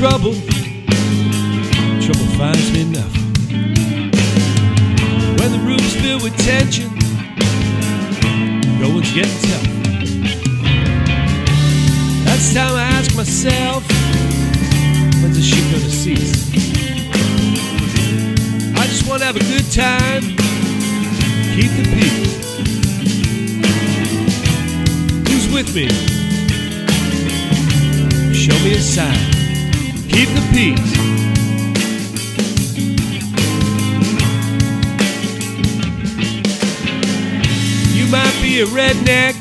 trouble, trouble finds me enough. When the room's filled with tension, no one's getting tough. That's time I ask myself, when's the shit gonna cease? I just wanna have a good time, keep the peace. Who's with me? Show me a sign. Keep the peace. You might be a redneck,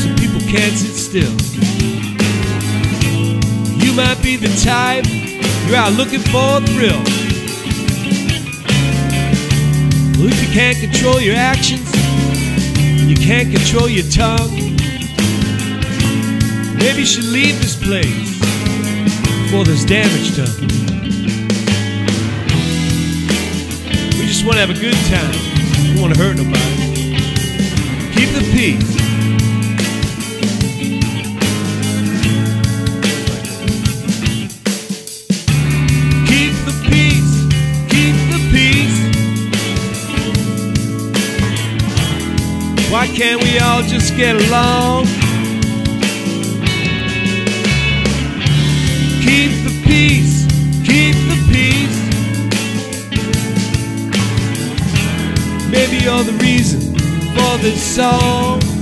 so people can't sit still. You might be the type you're out looking for a thrill. Well, if you can't control your actions, you can't control your tongue. Maybe you should leave this place before there's damage done. We just want to have a good time. We don't want to hurt nobody. Keep the peace. Keep the peace. Keep the peace. Why can't we all just get along? Maybe you're the reason for this song.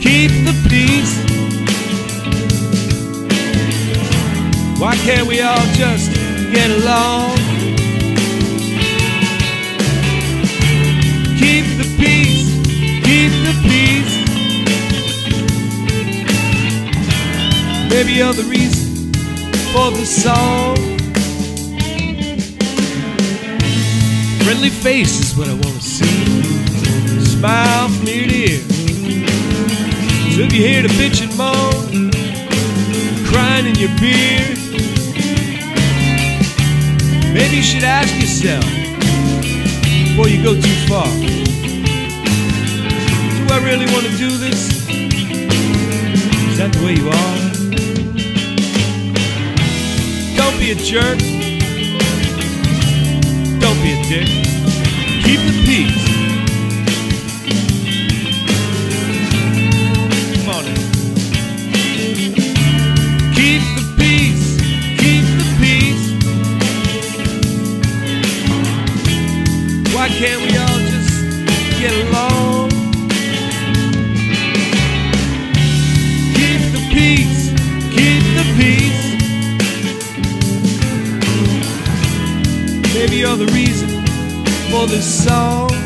Keep the peace. Why can't we all just get along? Keep the peace, keep the peace. Maybe you're the reason for the song. Friendly face is what I want to see smile from ear to ear. If you hear the bitch and moan, crying in your beard, maybe you should ask yourself before you go too far. Do I really want to do this? Is that the way you are? Don't be a jerk. Don't be a dick. Keep the peace. Why can't we all just get along? Keep the peace. Keep the peace. Maybe you're the reason for this song.